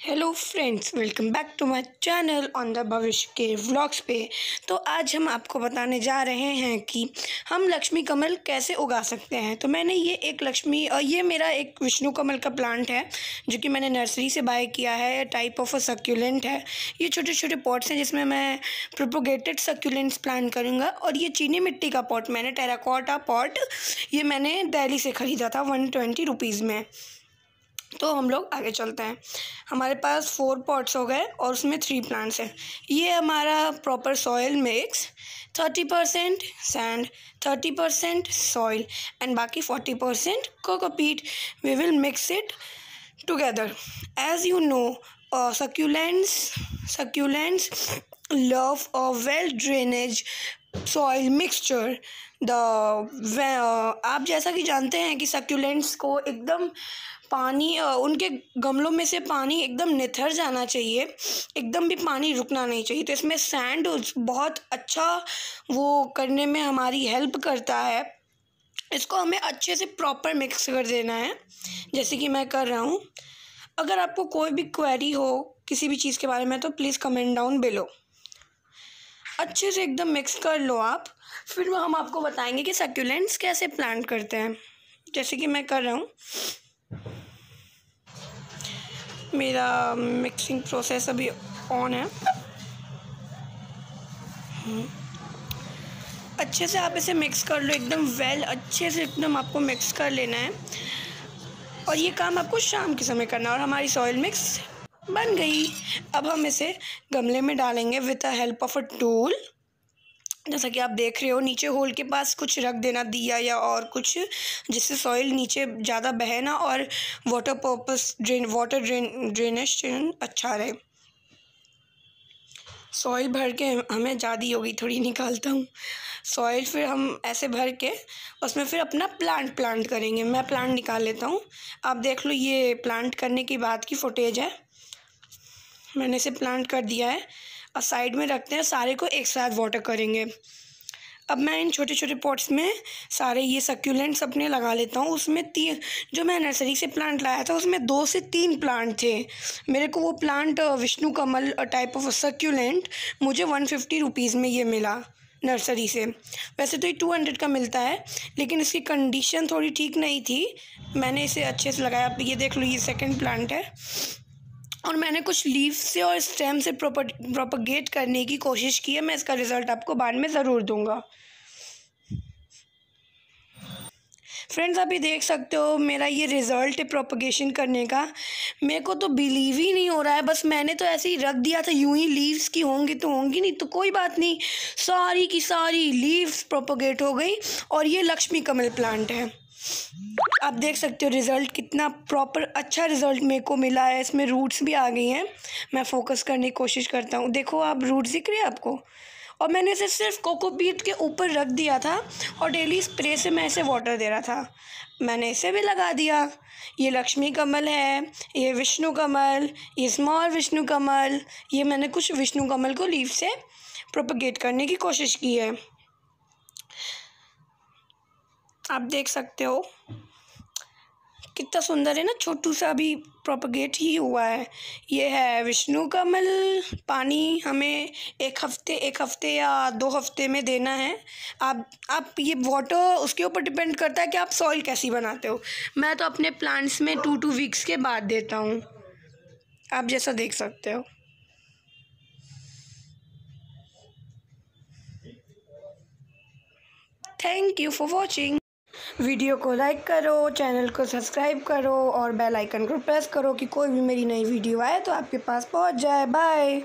Hello friends welcome back to my channel on the Bhavishya के vlogs पे। तो आज हम आपको बताने जा रहे हैं कि हम लक्ष्मी कमल कैसे उगा सकते हैं। तो मैंने ये एक लक्ष्मी और ये मेरा एक विष्णु कमल का प्लांट है, जो कि मैंने नर्सरी से बाय किया है। टाइप ऑफ़ अ सक्यूलेंट है। ये छोटे छोटे पॉट्स हैं, जिसमें मैं प्रोपोगेटेड सक्यूलेंट्स प्लांट करूँगा। और ये चीनी मिट्टी का पॉट मैंने टेराकोटा पॉट ये मैंने दिल्ली से ख़रीदा था वन ट्वेंटी रुपीज़ में। तो हम लोग आगे चलते हैं। हमारे पास फोर पॉट्स हो गए और उसमें थ्री प्लांट्स हैं। ये हमारा proper soil mix thirty percent sand thirty percent soil and बाकी forty percent cocopeat we will mix it together as you know succulents succulents love a well drainage soil mixture the आप जैसा कि जानते हैं कि सक्यूलेंट्स को एकदम पानी उनके गमलों में से पानी एकदम निथर जाना चाहिए, एकदम भी पानी रुकना नहीं चाहिए। तो इसमें सैंड बहुत अच्छा वो करने में हमारी हेल्प करता है। इसको हमें अच्छे से प्रॉपर मिक्स कर देना है। जैसे कि मैं कर रहा हूँ। अगर आपको कोई भी क्वेरी हो किसी भी चीज़ के बारे में तो प्लीज़ कमेंट डाउन बिलो अच्छे से एकदम मिक्स कर लो आप। फिर हम आपको बताएँगे कि सक्यूलेंट्स कैसे प्लांट करते हैं। जैसे कि मैं कर रहा हूँ। मेरा मिक्सिंग प्रोसेस अभी ऑन है। हम्म। अच्छे से आप इसे मिक्स कर लो, एकदम वेल अच्छे से एकदम आपको मिक्स कर लेना है। और ये काम आपको शाम के समय करना है और हमारी सॉइल मिक्स बन गई। अब हम इसे गमले में डालेंगे with the help of a tool जैसा कि आप देख रहे हो, नीचे होल के पास कुछ रख देना, दिया या और कुछ, जिससे सॉइल नीचे ज़्यादा बहे ना और water purpose drain water drain drainage अच्छा रहे। सॉइल भर के हमें ज़्यादा होगी, थोड़ी निकालता हूँ। सॉइल फिर हम ऐसे भर के उसमें फिर अपना प्लांट प्लांट करेंगे। मैं प्लांट निकाल लेता हूँ। आप देख लो, ये प्लांट करने की बात की फुटेज है। मैंने इसे प्लांट कर दिया है और साइड में रखते हैं, सारे को एक साथ वाटर करेंगे। अब मैं इन छोटे छोटे पॉट्स में सारे ये सक्यूलेंट्स अपने लगा लेता हूँ। उसमें तीन जो मैं नर्सरी से प्लांट लाया था, उसमें दो से तीन प्लांट थे। मेरे को वो plant Vishnu Kamal type of succulent मुझे वन फिफ्टी रुपीज़ में ये मिला नर्सरी से। वैसे तो ये टू हंड्रेड का मिलता है, लेकिन इसकी कंडीशन थोड़ी ठीक नहीं थी। मैंने इसे अच्छे से लगाया। अब ये देख लो, ये सेकंड प्लांट है। और मैंने कुछ लीव से और स्टेम से प्रोपगेट करने की कोशिश की है, मैं इसका रिज़ल्ट आपको बाद में ज़रूर दूँगा। फ्रेंड्स आप ये देख सकते हो, मेरा ये रिज़ल्ट है प्रोपगेशन करने का। मेरे को तो बिलीव ही नहीं हो रहा है, बस मैंने तो ऐसे ही रख दिया था, यूँ ही लीव्स की होंगी तो होंगी नहीं तो कोई बात नहीं। सारी की सारी लीव्स प्रोपोगेट हो गई और ये लक्ष्मी कमल प्लांट है। आप देख सकते हो रिज़ल्ट कितना प्रॉपर अच्छा रिज़ल्ट मेरे को मिला है। इसमें रूट्स भी आ गई हैं। मैं फोकस करने की कोशिश करता हूँ। देखो, आप रूट्स दिख रहे हैं आपको? और मैंने इसे सिर्फ़ कोकोपीट के ऊपर रख दिया था और डेली स्प्रे से मैं इसे वाटर दे रहा था। मैंने इसे भी लगा दिया। ये लक्ष्मी कमल है, ये विष्णु कमल, ये स्मॉल विष्णु कमल, ये मैंने कुछ विष्णु कमल को लीव से प्रोपगेट करने की कोशिश की है। आप देख सकते हो। कितना सुंदर है ना, छोटू सा अभी प्रोपगेट ही हुआ है। ये है विष्णु कमल, पानी हमें एक हफ़्ते एक हफ़्ते या दो हफ़्ते में देना है। आप आप ये वाटर उसके ऊपर डिपेंड करता है कि आप सॉइल कैसी बनाते हो। मैं तो अपने प्लांट्स में टू टू वीक्स के बाद देता हूँ। आप जैसा देख सकते हो। Thank you for watching video को लाइक करो, चैनल को सब्सक्राइब करो और बेल आइकन को प्रेस करो कि कोई भी मेरी नई वीडियो आए तो आपके पास पहुँच जाए। बाय।